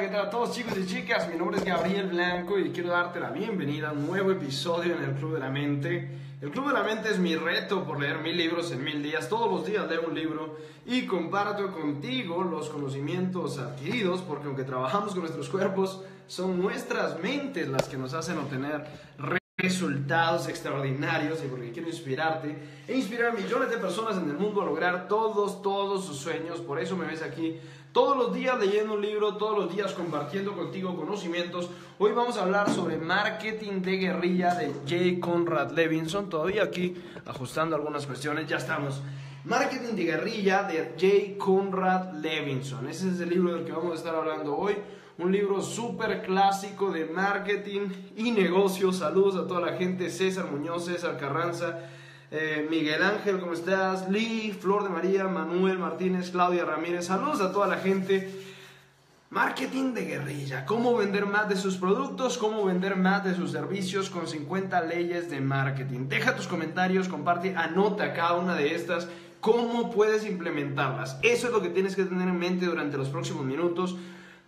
¿qué tal a todos chicos y chicas? Mi nombre es Gabriel Blanco y quiero darte la bienvenida a un nuevo episodio en el Club de la Mente. El Club de la Mente es mi reto por leer mil libros en mil días. Todos los días leo un libro y comparto contigo los conocimientos adquiridos porque aunque trabajamos con nuestros cuerpos, son nuestras mentes las que nos hacen obtener resultados extraordinarios y porque quiero inspirarte e inspirar a millones de personas en el mundo a lograr todos, todos sus sueños. Por eso me ves aquí todos los días leyendo un libro, todos los días compartiendo contigo conocimientos. Hoy vamos a hablar sobre marketing de guerrilla de J. Conrad Levinson. Todavía aquí ajustando algunas cuestiones, ya estamos. Marketing de guerrilla de J. Conrad Levinson. Ese es el libro del que vamos a estar hablando hoy. Un libro súper clásico de marketing y negocios. Saludos a toda la gente. César Muñoz, César Carranza. Eh, Miguel Ángel, ¿cómo estás? Lee, Flor de María, Manuel Martínez, Claudia Ramírez, saludos a toda la gente. Marketing de guerrilla, cómo vender más de sus productos, cómo vender más de sus servicios con 50 leyes de marketing. Deja tus comentarios, comparte, anota cada una de estas, cómo puedes implementarlas. Eso es lo que tienes que tener en mente durante los próximos minutos.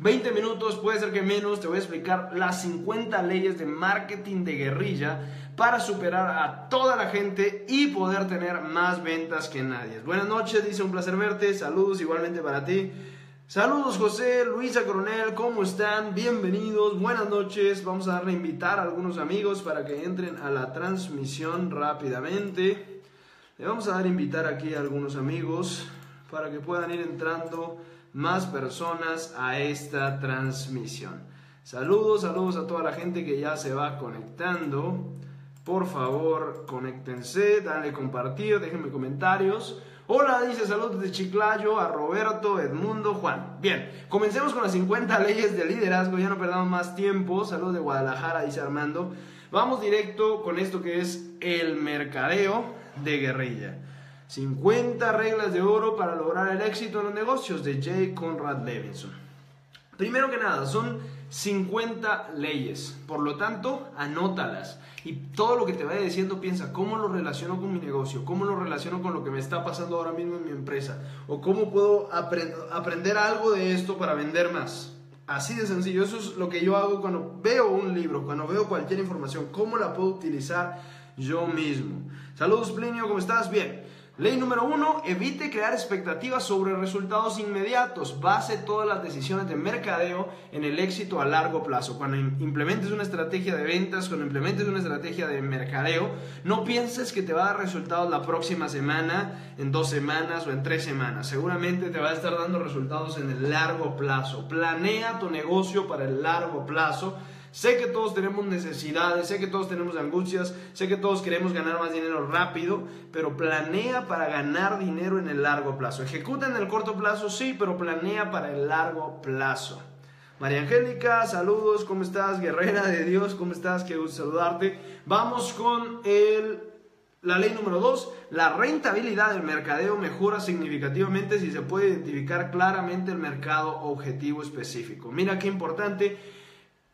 20 minutos, puede ser que menos, te voy a explicar las 50 leyes de marketing de guerrilla para superar a toda la gente y poder tener más ventas que nadie. Buenas noches, dice un placer verte, saludos igualmente para ti. Saludos José, Luisa Coronel, ¿cómo están? Bienvenidos, buenas noches. Vamos a darle a invitar a algunos amigos para que entren a la transmisión rápidamente. Le vamos a dar a invitar aquí a algunos amigos para que puedan ir entrando más personas a esta transmisión. Saludos, saludos a toda la gente que ya se va conectando. Por favor, conéctense, dale compartir, déjenme comentarios. Hola, dice saludos de Chiclayo, a Roberto, Edmundo, Juan. Bien, comencemos con las 50 leyes de liderazgo, ya no perdamos más tiempo. Saludos de Guadalajara, dice Armando. Vamos directo con esto que es el mercadeo de guerrilla. 50 reglas de oro para lograr el éxito en los negocios de J. Conrad Levinson. Primero que nada, son 50 leyes, por lo tanto, anótalas. Y todo lo que te vaya diciendo, piensa, ¿cómo lo relaciono con mi negocio? ¿Cómo lo relaciono con lo que me está pasando ahora mismo en mi empresa? ¿O cómo puedo aprender algo de esto para vender más? Así de sencillo, eso es lo que yo hago cuando veo un libro, cuando veo cualquier información, ¿cómo la puedo utilizar yo mismo? Saludos Plinio, ¿cómo estás? Bien. Ley número uno, evite crear expectativas sobre resultados inmediatos. Base todas las decisiones de mercadeo en el éxito a largo plazo. Cuando implementes una estrategia de ventas, cuando implementes una estrategia de mercadeo, no pienses que te va a dar resultados la próxima semana, en dos semanas o en tres semanas. Seguramente te va a estar dando resultados en el largo plazo. Planea tu negocio para el largo plazo Sé que todos tenemos necesidades, sé que todos tenemos angustias, sé que todos queremos ganar más dinero rápido, pero planea para ganar dinero en el largo plazo. Ejecuta en el corto plazo, sí, pero planea para el largo plazo. María Angélica, saludos, ¿cómo estás? Guerrera de Dios, ¿cómo estás? Qué gusto saludarte. Vamos con el, la ley número 2. La rentabilidad del mercadeo mejora significativamente si se puede identificar claramente el mercado objetivo específico. Mira qué importante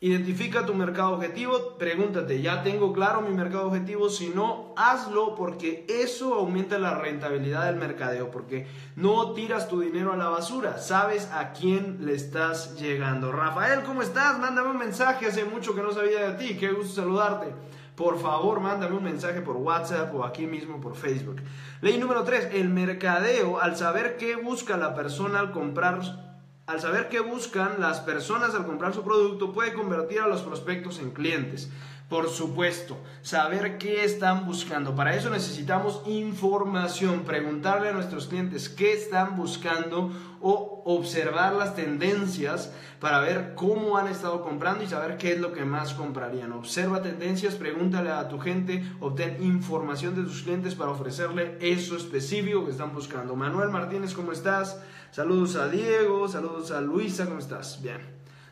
Identifica tu mercado objetivo, pregúntate, ¿ya tengo claro mi mercado objetivo? Si no, hazlo porque eso aumenta la rentabilidad del mercadeo, porque no tiras tu dinero a la basura, sabes a quién le estás llegando. Rafael, ¿cómo estás? Mándame un mensaje, hace mucho que no sabía de ti, qué gusto saludarte. Por favor, mándame un mensaje por WhatsApp o aquí mismo por Facebook. Ley número 3, el mercadeo, al saber qué busca la persona al comprar al saber qué buscan las personas al comprar su producto, puede convertir a los prospectos en clientes. Por supuesto, saber qué están buscando. Para eso necesitamos información, preguntarle a nuestros clientes qué están buscando o observar las tendencias para ver cómo han estado comprando y saber qué es lo que más comprarían. Observa tendencias, pregúntale a tu gente, obtén información de tus clientes para ofrecerle eso específico que están buscando. Manuel Martínez, ¿cómo estás? Saludos a Diego, saludos a Luisa, ¿cómo estás? Bien.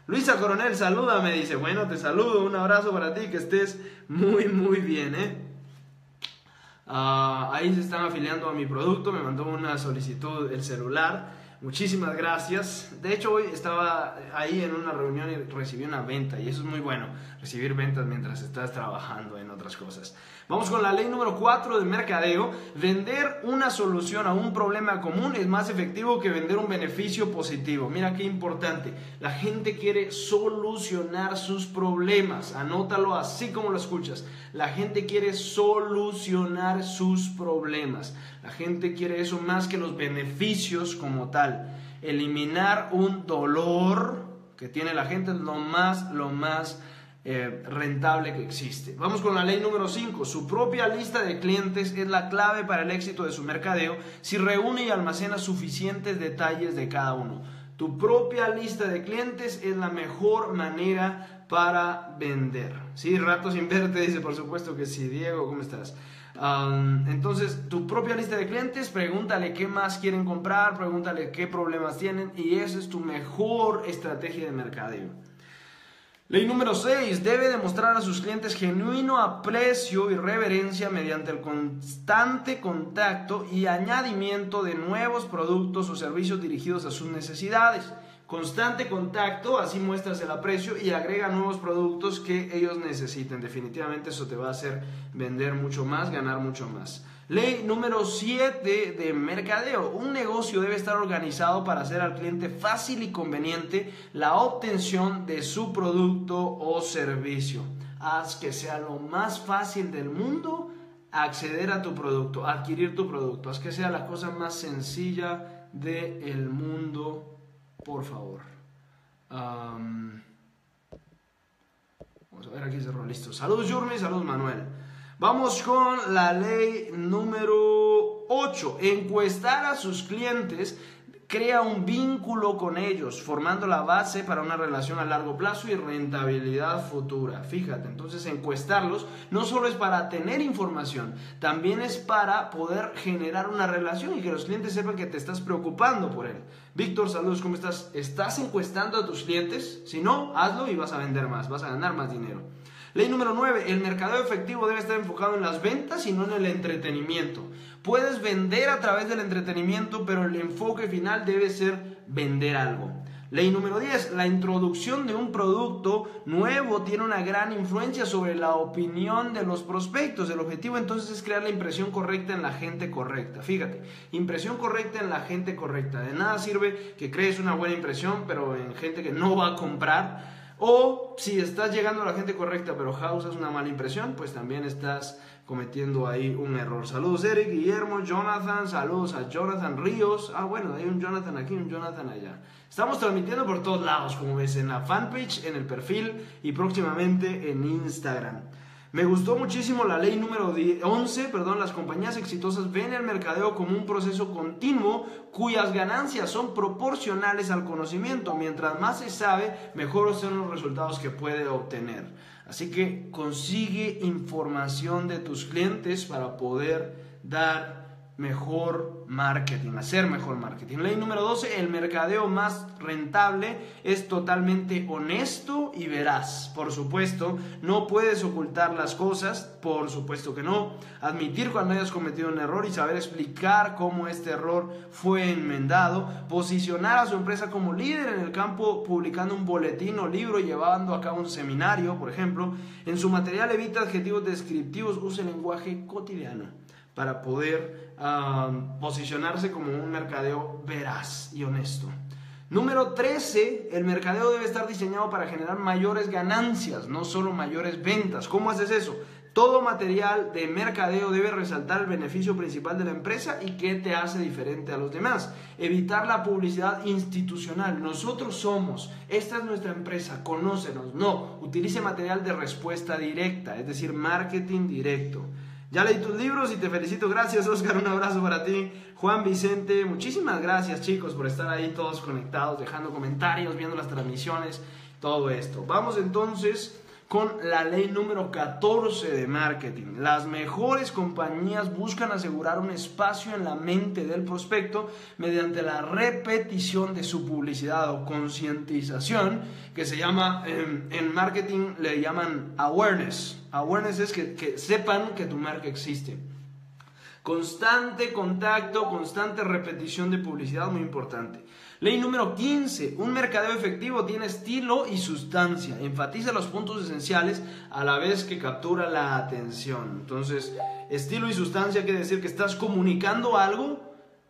Luisa Coronel, salúdame, dice, bueno, te saludo, un abrazo para ti, que estés muy, muy bien, ¿eh? Ah, ahí se están afiliando a mi producto, me mandó una solicitud el celular. Muchísimas gracias. De hecho, hoy estaba ahí en una reunión y recibí una venta y eso es muy bueno, recibir ventas mientras estás trabajando en otras cosas. Vamos con la ley número 4 de mercadeo. Vender una solución a un problema común es más efectivo que vender un beneficio positivo. Mira qué importante. La gente quiere solucionar sus problemas. Anótalo así como lo escuchas. La gente quiere solucionar sus problemas. La gente quiere eso más que los beneficios como tal. Eliminar un dolor que tiene la gente es lo más, lo más eh, rentable que existe. Vamos con la ley número 5. Su propia lista de clientes es la clave para el éxito de su mercadeo si reúne y almacena suficientes detalles de cada uno. Tu propia lista de clientes es la mejor manera para vender. Sí, rato sin verte, dice por supuesto que sí. Diego, ¿cómo estás? Entonces, tu propia lista de clientes, pregúntale qué más quieren comprar, pregúntale qué problemas tienen y esa es tu mejor estrategia de mercadeo. Ley número 6. Debe demostrar a sus clientes genuino aprecio y reverencia mediante el constante contacto y añadimiento de nuevos productos o servicios dirigidos a sus necesidades. Constante contacto, así muestras el aprecio y agrega nuevos productos que ellos necesiten. Definitivamente eso te va a hacer vender mucho más, ganar mucho más. Ley número 7 de mercadeo. Un negocio debe estar organizado para hacer al cliente fácil y conveniente la obtención de su producto o servicio. Haz que sea lo más fácil del mundo acceder a tu producto, adquirir tu producto. Haz que sea la cosa más sencilla del mundo, por favor. vamos a ver aquí cerró, listo. Saludos Yurmi, saludos Manuel. Vamos con la ley número 8. Encuestar a sus clientes crea un vínculo con ellos, formando la base para una relación a largo plazo y rentabilidad futura. Fíjate, entonces encuestarlos no solo es para tener información, también es para poder generar una relación y que los clientes sepan que te estás preocupando por él. Víctor, saludos, ¿cómo estás? ¿Estás encuestando a tus clientes? Si no, hazlo y vas a vender más, vas a ganar más dinero. Ley número 9, el mercado efectivo debe estar enfocado en las ventas y no en el entretenimiento. Puedes vender a través del entretenimiento, pero el enfoque final debe ser vender algo. Ley número 10, la introducción de un producto nuevo tiene una gran influencia sobre la opinión de los prospectos. El objetivo entonces es crear la impresión correcta en la gente correcta. Fíjate, impresión correcta en la gente correcta. De nada sirve que crees una buena impresión, pero en gente que no va a comprar o si estás llegando a la gente correcta, pero causas una mala impresión, pues también estás cometiendo ahí un error. Saludos Eric, Guillermo, Jonathan, saludos a Jonathan Ríos. Ah, bueno, hay un Jonathan aquí, un Jonathan allá. Estamos transmitiendo por todos lados, como ves, en la fanpage, en el perfil y próximamente en Instagram. Me gustó muchísimo la ley número 11, perdón, las compañías exitosas ven el mercadeo como un proceso continuo cuyas ganancias son proporcionales al conocimiento. Mientras más se sabe, mejores son los resultados que puede obtener. Así que consigue información de tus clientes para poder dar mejor marketing, hacer mejor marketing. Ley número 12, el mercadeo más rentable es totalmente honesto y veraz. Por supuesto, no puedes ocultar las cosas, por supuesto que no. Admitir cuando hayas cometido un error y saber explicar cómo este error fue enmendado. Posicionar a su empresa como líder en el campo publicando un boletín o libro, llevando a cabo un seminario, por ejemplo. En su material evita adjetivos descriptivos, use lenguaje cotidiano para poder posicionarse como un mercadeo veraz y honesto. Número 13, el mercadeo debe estar diseñado para generar mayores ganancias, no solo mayores ventas. ¿Cómo haces eso? Todo material de mercadeo debe resaltar el beneficio principal de la empresa y qué te hace diferente a los demás. Evitar la publicidad institucional. Nosotros somos, esta es nuestra empresa, conócenos. No, utilice material de respuesta directa, es decir, marketing directo. Ya leí tus libros y te felicito. Gracias, Oscar. Un abrazo para ti. Juan Vicente, muchísimas gracias, chicos, por estar ahí todos conectados, dejando comentarios, viendo las transmisiones, todo esto. Vamos entonces con la ley número 14 de marketing. Las mejores compañías buscan asegurar un espacio en la mente del prospecto mediante la repetición de su publicidad o concientización, que se llama, en, marketing le llaman awareness. Awareness es que, que sepan que tu marca existe. Constante contacto, constante repetición de publicidad, muy importante. Ley número 15. Un mercadeo efectivo tiene estilo y sustancia. Enfatiza los puntos esenciales a la vez que captura la atención. Entonces, estilo y sustancia quiere decir que estás comunicando algo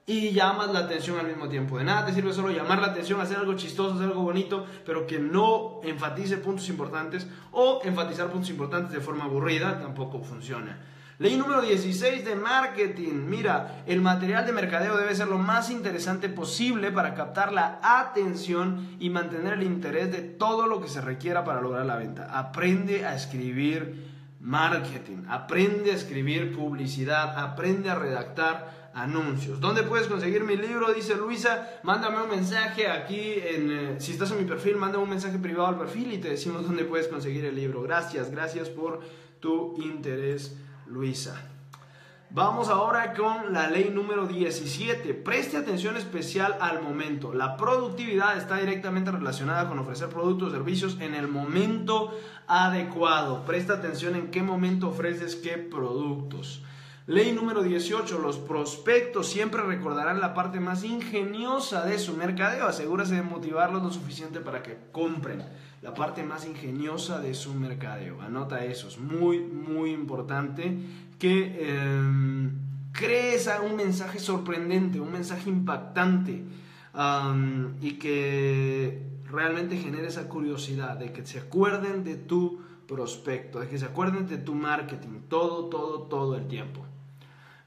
y llamas la atención al mismo tiempo. De nada te sirve solo llamar la atención, hacer algo chistoso, hacer algo bonito, pero que no enfatice puntos importantes o enfatizar puntos importantes de forma aburrida tampoco funciona. Ley número 16 de marketing. Mira, el material de mercadeo debe ser lo más interesante posible para captar la atención y mantener el interés de todo lo que se requiera para lograr la venta. Aprende a escribir marketing, aprende a escribir publicidad, aprende a redactar anuncios. ¿Dónde puedes conseguir mi libro? Dice Luisa, mándame un mensaje aquí, en, eh, si estás en mi perfil, mándame un mensaje privado al perfil y te decimos dónde puedes conseguir el libro. Gracias, gracias por tu interés, Luisa. Vamos ahora con la ley número 17. Preste atención especial al momento. La productividad está directamente relacionada con ofrecer productos o servicios en el momento adecuado. Presta atención en qué momento ofreces qué productos. Ley número 18. Los prospectos siempre recordarán la parte más ingeniosa de su mercadeo. Asegúrese de motivarlos lo suficiente para que compren. La parte más ingeniosa de su mercadeo. Anota eso. Es muy, muy importante que eh, crees un mensaje sorprendente, un mensaje impactante y que realmente genere esa curiosidad de que se acuerden de tu prospecto, de que se acuerden de tu marketing todo, todo, todo el tiempo.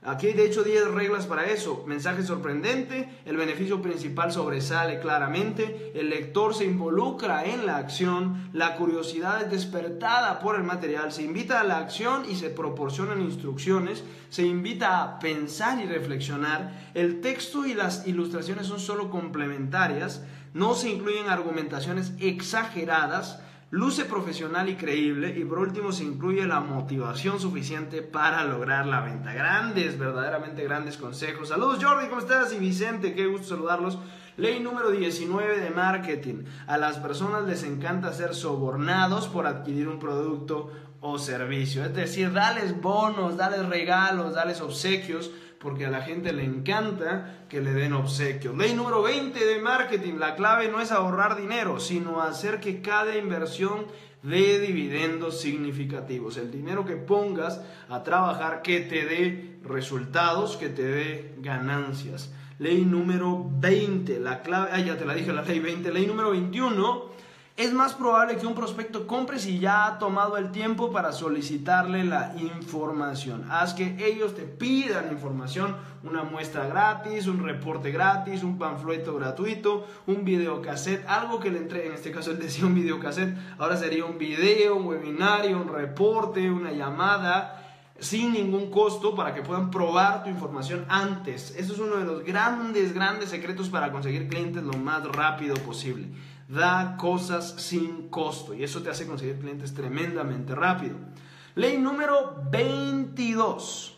Aquí de hecho 10 reglas para eso. Mensaje sorprendente, el beneficio principal sobresale claramente, el lector se involucra en la acción, la curiosidad es despertada por el material, se invita a la acción y se proporcionan instrucciones, se invita a pensar y reflexionar, el texto y las ilustraciones son solo complementarias, no se incluyen argumentaciones exageradas, luce profesional y creíble y por último se incluye la motivación suficiente para lograr la venta. Grandes, verdaderamente grandes consejos. Saludos Jordi, ¿cómo estás? Y Vicente, qué gusto saludarlos. Ley número 19 de marketing. A las personas les encanta ser sobornados por adquirir un producto o servicio. Es decir, dales bonos, dales regalos, dales obsequios porque a la gente le encanta que le den obsequios. Ley número 20 de marketing, la clave no es ahorrar dinero, sino hacer que cada inversión dé dividendos significativos. El dinero que pongas a trabajar que te dé resultados, que te dé ganancias. Ley número 20, la clave, ah, ya te la dije, la ley 20, ley número 21 es más probable que un prospecto compre si ya ha tomado el tiempo para solicitarle la información. Haz que ellos te pidan información, una muestra gratis, un reporte gratis, un panfleto gratuito, un videocassette, algo que le entre, en este caso él decía un videocassette, ahora sería un video, un webinario, un reporte, una llamada sin ningún costo para que puedan probar tu información antes. Eso es uno de los grandes, grandes secretos para conseguir clientes lo más rápido posible da cosas sin costo y eso te hace conseguir clientes tremendamente rápido. Ley número 22.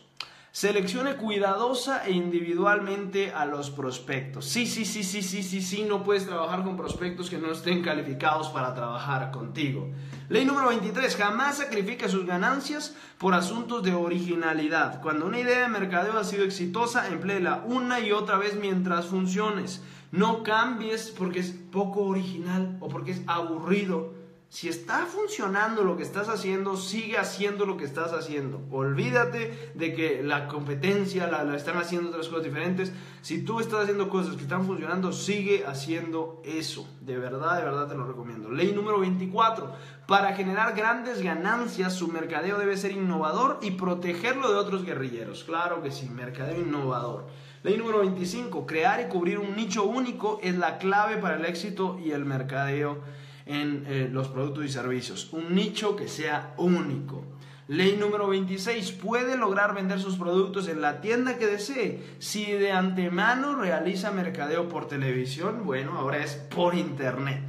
Seleccione cuidadosa e individualmente a los prospectos. Sí, sí, sí, sí, sí, sí, sí, no puedes trabajar con prospectos que no estén calificados para trabajar contigo. Ley número 23. Jamás sacrifique sus ganancias por asuntos de originalidad. Cuando una idea de mercadeo ha sido exitosa, empléela una y otra vez mientras funciones. No cambies porque es poco original o porque es aburrido. Si está funcionando lo que estás haciendo, sigue haciendo lo que estás haciendo. Olvídate de que la competencia la, están haciendo otras cosas diferentes. Si tú estás haciendo cosas que están funcionando, sigue haciendo eso. De verdad, de verdad te lo recomiendo. Ley número 24. Para generar grandes ganancias, su mercadeo debe ser innovador y protegerlo de otros guerrilleros. Claro que sí, mercadeo innovador. Ley número 25, crear y cubrir un nicho único es la clave para el éxito y el mercadeo en eh, los productos y servicios. Un nicho que sea único. Ley número 26, puede lograr vender sus productos en la tienda que desee. Si de antemano realiza mercadeo por televisión, bueno, ahora es por internet.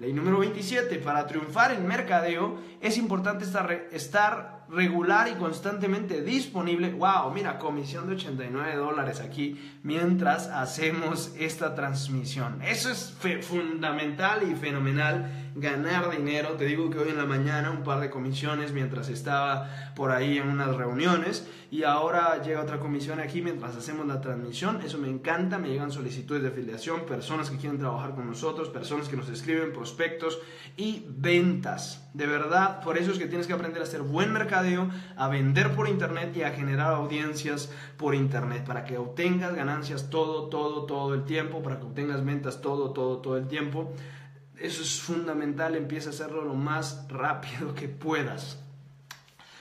Ley número 27, para triunfar en mercadeo es importante estar, estar regular y constantemente disponible. Wow, mira, comisión de 89 dólares aquí mientras hacemos esta transmisión. Eso es fundamental y fenomenal ganar dinero. Te digo que hoy en la mañana un par de comisiones mientras estaba por ahí en unas reuniones y ahora llega otra comisión aquí mientras hacemos la transmisión. Eso me encanta, me llegan solicitudes de afiliación, personas que quieren trabajar con nosotros, personas que nos escriben, prospectos y ventas. De verdad, por eso es que tienes que aprender a hacer buen mercadeo, a vender por internet y a generar audiencias por internet para que obtengas ganancias todo, todo, todo el tiempo, para que obtengas ventas todo, todo, todo el tiempo. Eso es fundamental, empieza a hacerlo lo más rápido que puedas.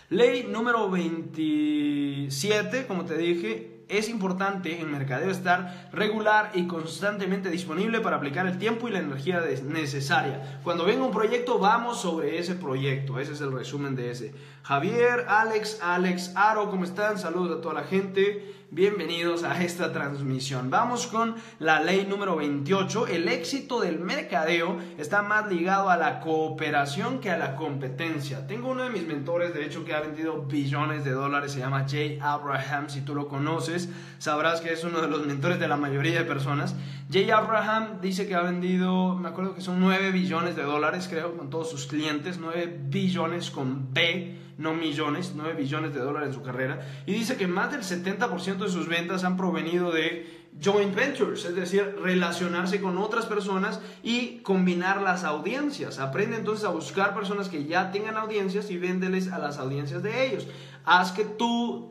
Ley número 27, como te dije, es importante en mercadeo estar regular y constantemente disponible para aplicar el tiempo y la energía necesaria. Cuando venga un proyecto, vamos sobre ese proyecto. Ese es el resumen de ese. Javier, Alex, Alex, Aro, ¿cómo están? Saludos a toda la gente. Bienvenidos a esta transmisión. Vamos con la ley número 28. El éxito del mercadeo está más ligado a la cooperación que a la competencia. Tengo uno de mis mentores, de hecho, que ha vendido billones de dólares. Se llama Jay Abraham. Si tú lo conoces, sabrás que es uno de los mentores de la mayoría de personas. Jay Abraham dice que ha vendido, me acuerdo que son 9 billones de dólares, creo, con todos sus clientes. 9 billones con B no millones, 9 billones de dólares en su carrera, y dice que más del 70% de sus ventas han provenido de joint ventures, es decir, relacionarse con otras personas y combinar las audiencias. Aprende entonces a buscar personas que ya tengan audiencias y véndeles a las audiencias de ellos. Haz que tu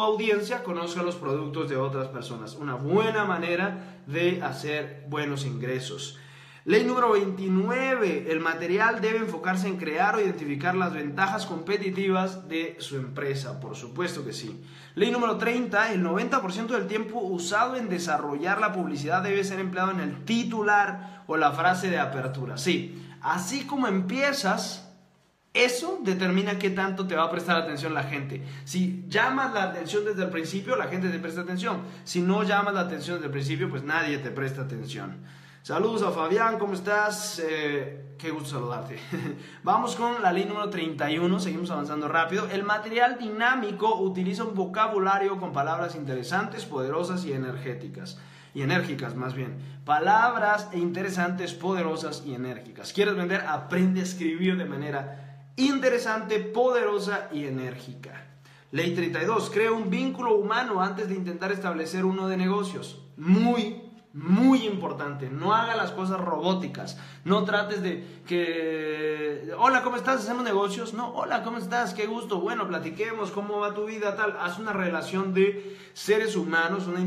audiencia conozca los productos de otras personas. Una buena manera de hacer buenos ingresos. Ley número 29. El material debe enfocarse en crear o identificar las ventajas competitivas de su empresa. Por supuesto que sí. Ley número 30. El 90% del tiempo usado en desarrollar la publicidad debe ser empleado en el titular o la frase de apertura. Sí. Así como empiezas, eso determina qué tanto te va a prestar atención la gente. Si llamas la atención desde el principio, la gente te presta atención. Si no llamas la atención desde el principio, pues nadie te presta atención. Saludos a Fabián, ¿cómo estás? Eh, qué gusto saludarte. Vamos con la ley número 31, seguimos avanzando rápido. El material dinámico utiliza un vocabulario con palabras interesantes, poderosas y energéticas. Y enérgicas más bien. Palabras interesantes, poderosas y enérgicas. ¿Quieres vender? Aprende a escribir de manera interesante, poderosa y enérgica. Ley 32. Crea un vínculo humano antes de intentar establecer uno de negocios. Muy muy importante, no haga las cosas robóticas. No trates de que, hola, ¿cómo estás? ¿Hacemos negocios? No, hola, ¿cómo estás? Qué gusto. Bueno, platiquemos, ¿cómo va tu vida? Tal. Haz una relación de seres humanos, una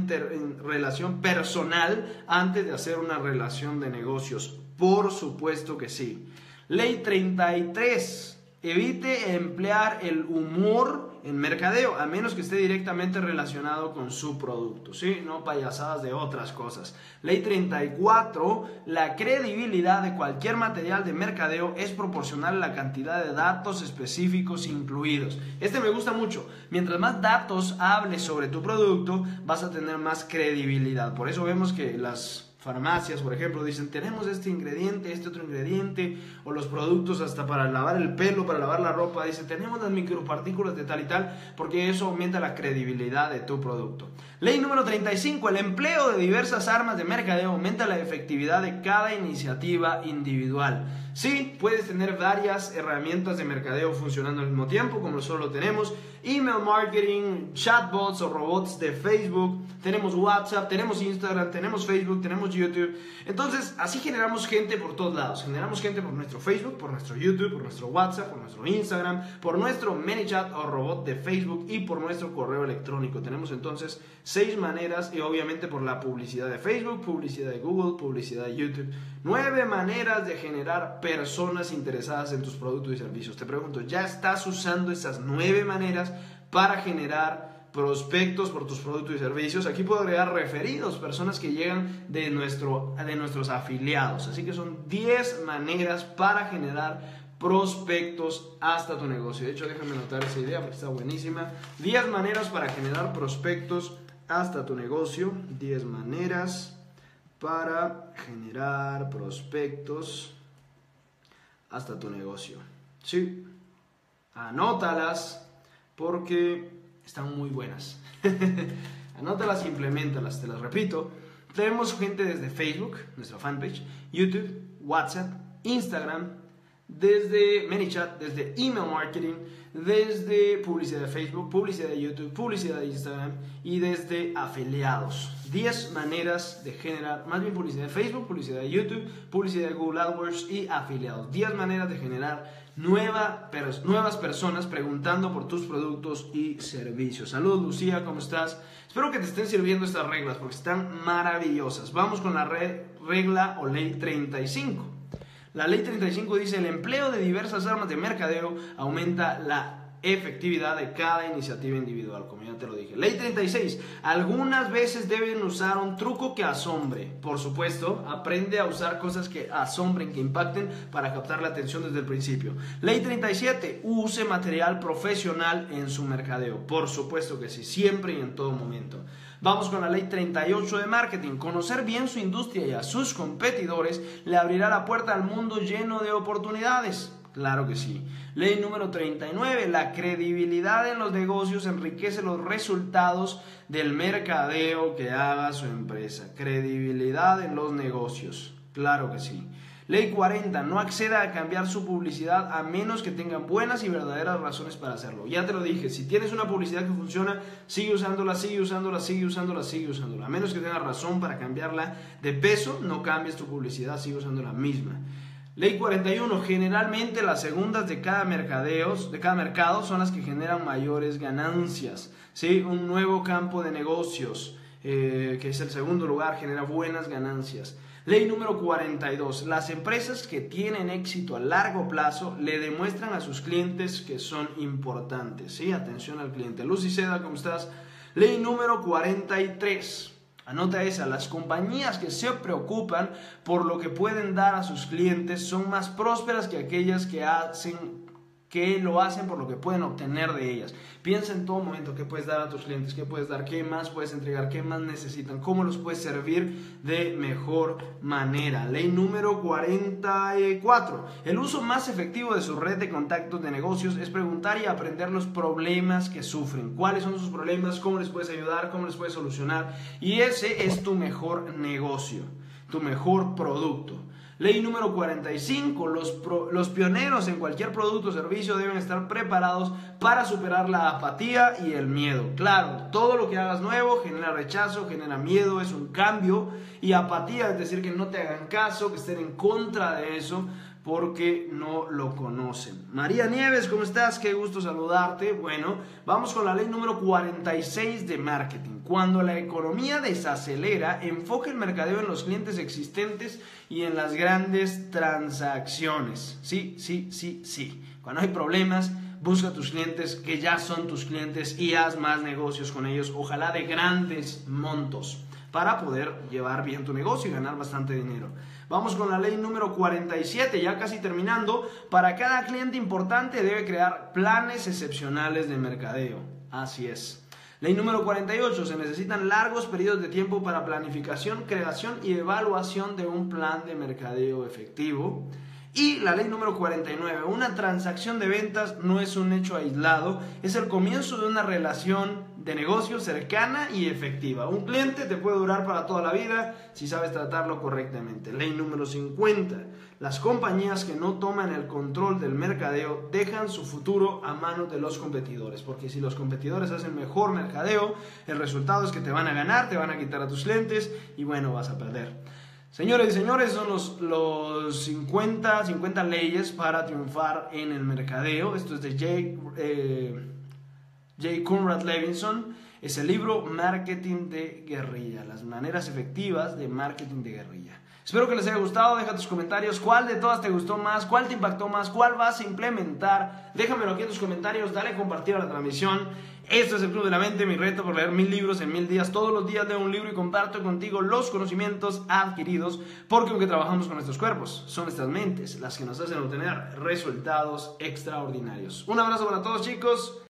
relación personal antes de hacer una relación de negocios. Por supuesto que sí. Ley 33. Evite emplear el humor en mercadeo, a menos que esté directamente relacionado con su producto, ¿sí? No payasadas de otras cosas. Ley 34, la credibilidad de cualquier material de mercadeo es proporcional a la cantidad de datos específicos incluidos. Este me gusta mucho. Mientras más datos hables sobre tu producto, vas a tener más credibilidad. Por eso vemos que las farmacias, por ejemplo, dicen, tenemos este ingrediente, este otro ingrediente, o los productos hasta para lavar el pelo, para lavar la ropa, dicen, tenemos las micropartículas de tal y tal, porque eso aumenta la credibilidad de tu producto. Ley número 35, el empleo de diversas armas de mercadeo aumenta la efectividad de cada iniciativa individual. Sí, puedes tener varias herramientas de mercadeo funcionando al mismo tiempo, como solo tenemos email marketing, chatbots o robots de Facebook, tenemos WhatsApp, tenemos Instagram, tenemos Facebook, tenemos YouTube. Entonces, así generamos gente por todos lados. Generamos gente por nuestro Facebook, por nuestro YouTube, por nuestro WhatsApp, por nuestro Instagram, por nuestro ManyChat o robot de Facebook y por nuestro correo electrónico. Tenemos entonces seis maneras y obviamente por la publicidad de Facebook, publicidad de Google, publicidad de YouTube. Nueve maneras de generar personas interesadas en tus productos y servicios. Te pregunto, ¿ya estás usando esas nueve maneras para generar prospectos por tus productos y servicios? Aquí puedo agregar referidos, personas que llegan de, nuestro, de nuestros afiliados. Así que son 10 maneras para generar prospectos hasta tu negocio. De hecho, déjame anotar esa idea porque está buenísima. 10 maneras para generar prospectos hasta tu negocio. 10 maneras para generar prospectos hasta tu negocio. Sí, anótalas porque están muy buenas. anótalas implementalas, te las repito. Tenemos gente desde Facebook, nuestra fanpage, YouTube, WhatsApp, Instagram, desde ManyChat, desde email marketing, desde publicidad de Facebook, publicidad de YouTube, publicidad de Instagram y desde afiliados. 10 maneras de generar, más bien publicidad de Facebook, publicidad de YouTube, publicidad de Google AdWords y afiliados. 10 maneras de generar nueva, nuevas personas preguntando por tus productos y servicios. Saludos Lucía, ¿cómo estás? Espero que te estén sirviendo estas reglas porque están maravillosas. Vamos con la regla o ley 35. La ley 35 dice, el empleo de diversas armas de mercadeo aumenta la efectividad de cada iniciativa individual, como ya te lo dije. Ley 36. Algunas veces deben usar un truco que asombre. Por supuesto, aprende a usar cosas que asombren, que impacten para captar la atención desde el principio. Ley 37. Use material profesional en su mercadeo. Por supuesto que sí, siempre y en todo momento. Vamos con la ley 38 de marketing. Conocer bien su industria y a sus competidores le abrirá la puerta al mundo lleno de oportunidades. Claro que sí. Ley número 39. La credibilidad en los negocios enriquece los resultados del mercadeo que haga su empresa. Credibilidad en los negocios. Claro que sí. Ley 40. No acceda a cambiar su publicidad a menos que tengan buenas y verdaderas razones para hacerlo. Ya te lo dije, si tienes una publicidad que funciona, sigue usándola, sigue usándola, sigue usándola, sigue usándola. A menos que tengas razón para cambiarla de peso, no cambies tu publicidad, sigue usando la misma. Ley 41. Generalmente las segundas de cada, mercadeos, de cada mercado son las que generan mayores ganancias. ¿sí? Un nuevo campo de negocios, eh, que es el segundo lugar, genera buenas ganancias. Ley número 42. Las empresas que tienen éxito a largo plazo le demuestran a sus clientes que son importantes. ¿sí? Atención al cliente. Lucy Seda, ¿cómo estás? Ley número 43. Anota esa, las compañías que se preocupan por lo que pueden dar a sus clientes son más prósperas que aquellas que hacen que lo hacen por lo que pueden obtener de ellas. Piensa en todo momento qué puedes dar a tus clientes, qué puedes dar, qué más puedes entregar, qué más necesitan, cómo los puedes servir de mejor manera. Ley número 44. El uso más efectivo de su red de contactos de negocios es preguntar y aprender los problemas que sufren. ¿Cuáles son sus problemas? ¿Cómo les puedes ayudar? ¿Cómo les puedes solucionar? Y ese es tu mejor negocio, tu mejor producto. Ley número 45. Los, los pioneros en cualquier producto o servicio deben estar preparados para superar la apatía y el miedo. Claro, todo lo que hagas nuevo genera rechazo, genera miedo, es un cambio. Y apatía es decir que no te hagan caso, que estén en contra de eso porque no lo conocen. María Nieves, ¿cómo estás? Qué gusto saludarte. Bueno, vamos con la ley número 46 de marketing. Cuando la economía desacelera, enfoque el mercadeo en los clientes existentes y en las grandes transacciones. Sí, sí, sí, sí. Cuando hay problemas, busca a tus clientes que ya son tus clientes y haz más negocios con ellos, ojalá de grandes montos, para poder llevar bien tu negocio y ganar bastante dinero. Vamos con la ley número 47, ya casi terminando. Para cada cliente importante debe crear planes excepcionales de mercadeo. Así es. Ley número 48. Se necesitan largos periodos de tiempo para planificación, creación y evaluación de un plan de mercadeo efectivo. Y la ley número 49. Una transacción de ventas no es un hecho aislado, es el comienzo de una relación de negocio cercana y efectiva. Un cliente te puede durar para toda la vida si sabes tratarlo correctamente. Ley número 50. Las compañías que no toman el control del mercadeo dejan su futuro a manos de los competidores, porque si los competidores hacen mejor mercadeo, el resultado es que te van a ganar, te van a quitar a tus clientes y bueno, vas a perder. Señores y señores, son los, los 50, 50 leyes para triunfar en el mercadeo. Esto es de Jay... Eh, J. Conrad Levinson es el libro Marketing de Guerrilla, las maneras efectivas de marketing de guerrilla. Espero que les haya gustado, deja tus comentarios, cuál de todas te gustó más, cuál te impactó más, cuál vas a implementar, déjamelo aquí en tus comentarios, dale compartir a la transmisión. Esto es el Club de la Mente, mi reto por leer mil libros en mil días. Todos los días leo un libro y comparto contigo los conocimientos adquiridos, porque aunque trabajamos con nuestros cuerpos, son nuestras mentes las que nos hacen obtener resultados extraordinarios. Un abrazo para todos chicos.